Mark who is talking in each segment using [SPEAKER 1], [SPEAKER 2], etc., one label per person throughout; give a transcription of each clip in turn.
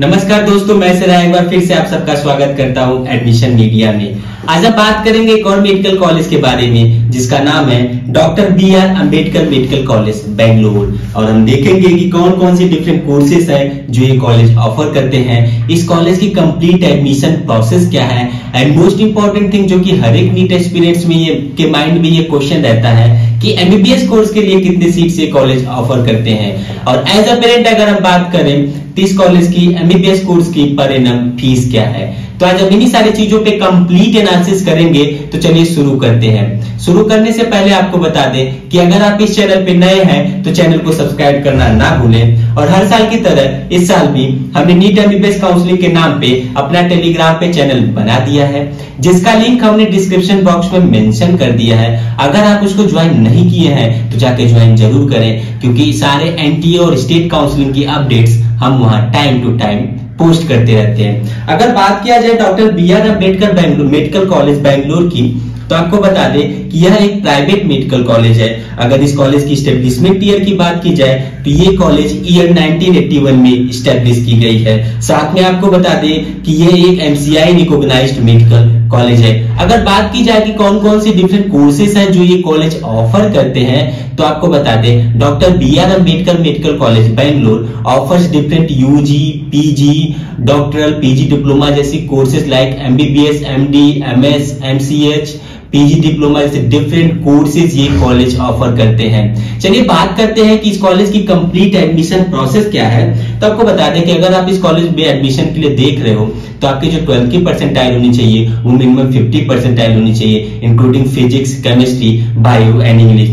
[SPEAKER 1] नमस्कार दोस्तों, मैं सिरा एक बार फिर से आप सबका स्वागत करता हूँ एडमिशन मीडिया में। आज हम बात करेंगे एक और मेडिकल कॉलेज के बारे में, जिसका नाम है doctor B R Ambedkar medical college Bangalore और हम देखेंगे कि कौन कौन से डिफरेंट कोर्सेज है जो ये कॉलेज ऑफ़र करते हैं। इस कॉलेज की कंप्लीट एडमिशन प्रोसेस क्या है? एंड मोस्ट इंपॉर्टेंट थिंग जो कि हर एक नीट एक्सपीरियंस में ये, के माइंड में ये क्वेश्चन रहता है, कि एमबीबीएस कोर्स के लिए कितने सीट से कॉलेज ऑफ़र करते हैं। और एज अ पेरेंट अगर हम बात करें तो इस कॉलेज की एमबीबीएस कोर्स की पर फ़ीस क्या है? तो आज हम इन्हीं सारी चीज़ों पे कंप्लीट एनालिसिस करेंगे तो चलिए शुरू करते हैं। शुरू करने से पहले आपको बता दें कि अगर आप इस चैनल पे नए हैं तो चैनल को सब्सक्राइब करना ना भूलें। और हर साल की तरह, इस साल भी हमने नीट एमबीबीएस काउंसलिंग के नाम पे अपना टेलीग्राम पे चैनल बना दिया है, जिसका लिंक हमने डिस्क्रिप्शन बॉक्स में मेंशन कर दिया है। अगर आप उसको ज्वाइन नहीं किए हैं तो जाके ज्वाइन ज़रूर करें, क्योंकि सारे एनटीए और स्टेट काउंसलिंग की अपडेट्स हम वहाँ टाइम टू टाइम पोस्ट करते रहते हैं। अगर बात किया जाए doctor B R Ambedkar medical college Bangalore की तो आपको बता दें कि यह एक प्राइवेट मेडिकल कॉलेज है। अगर इस कॉलेज की स्टेब्लिशमेंट ईयर की बात की जाए तो ये कॉलेज ईयर 1981 में स्टेब्लिश की गई है। साथ में आपको बता दें कि यह एक एमसीआई रिकॉग्नाइज्ड मेडिकल कॉलेज है। अगर बात की जाए कि कौन कौन से डिफरेंट कोर्सेज हैं जो ये कॉलेज ऑफ़र करते हैं तो आपको बता दें doctor B R Ambedkar medical college Bangalore offers different UG PG doctoral PG diploma जैसी courses like MBBS MD MS MCh PG diploma जैसे डिफरेंट कोर्सेज ये कॉलेज ऑफ़र करते हैं। चलिए बात करते हैं कि इस कॉलेज की कंप्लीट एडमिशन प्रोसेस क्या है। तो आपको बता दें कि अगर आप इस कॉलेज में एडमिशन के लिए देख रहे हो तो आपके जो ट्वेल्थ की परसेंटाइल होनी चाहिए, वो मिनिमम फिफ्टी परसेंटाइल होनी चाहिए including physics chemistry bio and English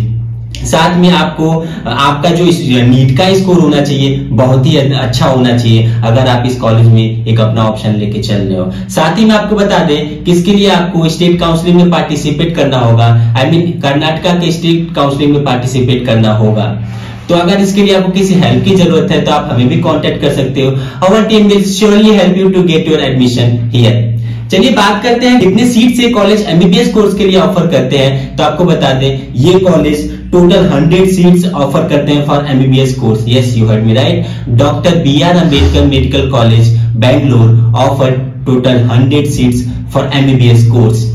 [SPEAKER 1] साथ में आपको, आपका जो नीट का स्कोर होना चाहिए, बहुत ही अच्छा होना चाहिए, अगर आप इस कॉलेज में एक अपना ऑप्शन लेके चल रहे हो। साथ ही मैं आपको बता दें कि इसके लिए आपको स्टेट काउंसिलिंग में पार्टिसिपेट करना होगा? आई मीन कर्नाटका के स्टेट काउंसिलिंग में पार्टिसिपेट करना होगा। तो अगर इसके लिए आपको किसी हेल्प की ज़रूरत है तो आप हमें भी कांटेक्ट कर सकते हो। Our team will surely help you to get your admission here चलिए बात करते हैं, कितने सीट से कॉलेज एमबीबीएस कोर्स के लिए ऑफ़र करते हैं तो आपको बता दें, ये कॉलेज टोटल 100 सीट्स ऑफ़र करते हैं for MBBS course yes you heard me right doctor B R Ambedkar medical college Bangalore offer total 100 seats for MBBS course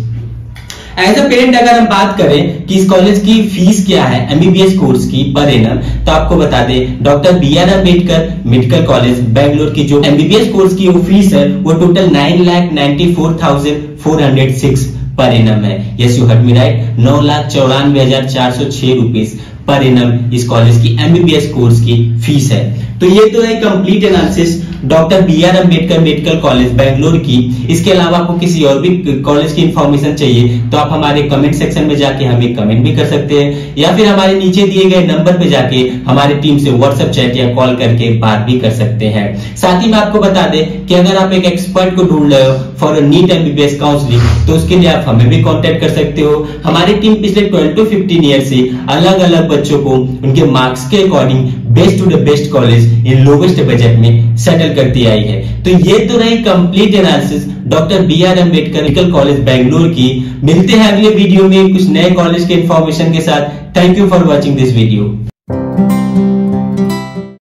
[SPEAKER 1] as a parent अगर हम बात करें कि इस कॉलेज की फ़ीस क्या है एमबीबीएस कोर्स की पर एनम तो आपको बता दें doctor B R Ambedkar medical college Bangalore की जो एमबीबीएस कोर्स की वो फ़ीस है, वो total nine lakh ninety four thousand four hundred six per annum है। Yes you heard me right नौ लाख चौरानवे हज़ार चार सौ छह रुपीज़ पर एनम इस कॉलेज की एमबीबीएस कोर्स की फ़ीस है। तो ये तो है complete analysis doctor B R Ambedkar medical college, Bangalore की। इसके अलावा आपको किसी और भी कॉलेज की इंफॉर्मेशन चाहिए तो आप हमारे कमेंट सेक्शन में जाके हमें कमेंट भी कर सकते हैं, या फिर हमारे नीचे दिए गए नंबर पे जाके हमारी टीम से व्हाट्सएप चैट या कॉल करके बात भी कर सकते हैं। साथ ही मैं आपको बता दें कि अगर आप एक एक्सपर्ट को ढूंढ रहे हो फॉर नीट एमबीबीएस काउंसलिंग तो उसके लिए आप हमें भी कॉन्टेक्ट कर सकते हो। हमारी टीम पिछले ट्वेल्व टू फिफ्टीन ईयर से अलग अलग बच्चों को उनके मार्क्स के according best to the best college in lowest budget में सेटल करती आई है। तो ये तो रही complete analysis doctor B R Ambedkar college Bangalore की। मिलते हैं अगले वीडियो में कुछ नए कॉलेज के इन्फॉर्मेशन के साथ। Thank you for watching this video